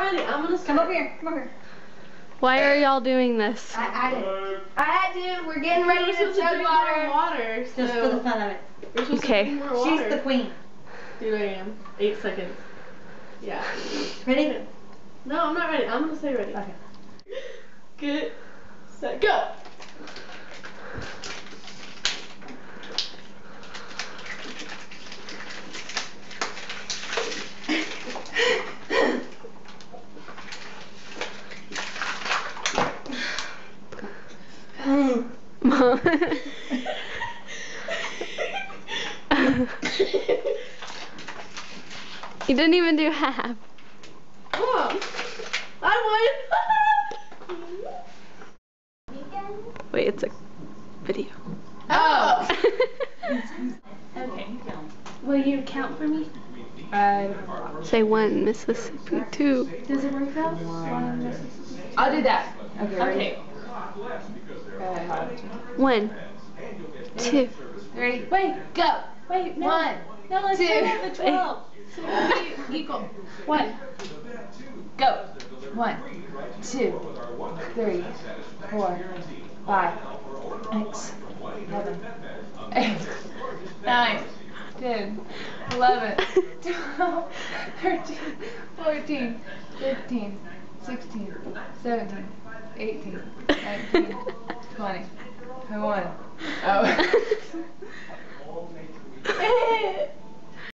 Ready, I'm gonna Come over here. Come over here. Why are y'all doing this? I, I did. I had to. We're getting ready We're to supposed to chug water. more water. So Just for the fun of it. We're supposed Okay. to more water. She's the queen. Dude, I am. Eight seconds. Yeah. Ready? No, I'm not ready. I'm gonna say ready. Okay. Get set, go. You didn't even do half. Oh, I won. Wait, it's a video. oh. Okay. Will you count for me? Uh, Say one, Mississippi, two. Does it work out? One Mississippi. I'll do that. Okay. Okay. One, two. Ready? Wait. Go. Wait. No. One. No. Let's two, do the twelve. So we equal. One. Go. One, two, three, four, five, six, seven, eight, nine, ten, eleven, twelve, thirteen, fourteen, fifteen, sixteen, seventeen, eighteen, nineteen, twenty, twenty-one. Oh.